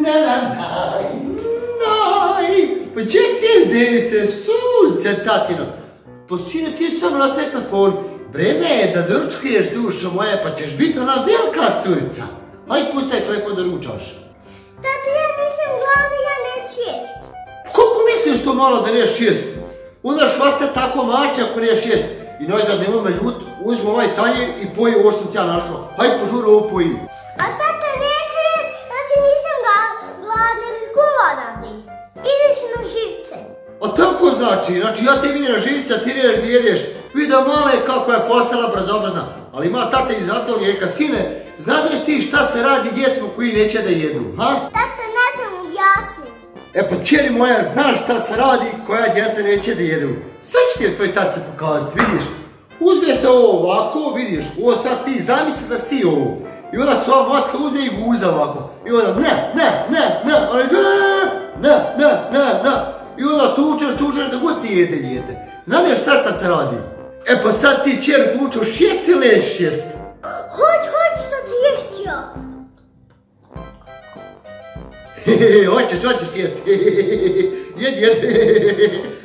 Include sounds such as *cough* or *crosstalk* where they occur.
Na, na, naj. Pa gdje si delice, sunce, tatino? Pa sine, ti sam na telefon. Vreme je da doručkuješ dušo moja, pa ćeš biti ona velika curica. Aj, pustaj telefon da ručaš. Tata, ja nisam gladna, ja neću jest. Koliko misliš to malo da neš jest? Onda švaste tako maća ako neš jest. I najzad nemoj me ljut, uzmi ovaj tanjer i poji ovo što sam tja našao. Hajde požuri ovo poji. Gladna, razgovaram ti. Ideš na živce. A tako znači, znači ja te vidim na živca, ti reš gdje jedeš. Vida male kako je postala brzobrazna. Ali ima tate iz lijeka. Sine, znaš ti šta se radi djecima koji neće da jedu, ha? Tata, ne znam objasniti. E pa čeri moja, znaš šta se radi koja djeca neće da jedu. Sad će ti tvoj tace pokazati, vidiš. Uzme se ovo ovako, vidiš, ovo sad ti, zamisli da si ti ovo. I onda sva matka uzme i guza ovako. I onda ne, ne, ne, ne, ali ne, ne, ne, ne, ne. I onda tučeš, tučeš da god ti jede dijete. Znaš sad šta se radi? E pa sad ti čer tučeš šest ili neš šest? Hoć, hoć, što ti jest ja. Hoćeš, hoćeš jest. Jedi, *laughs* jedi.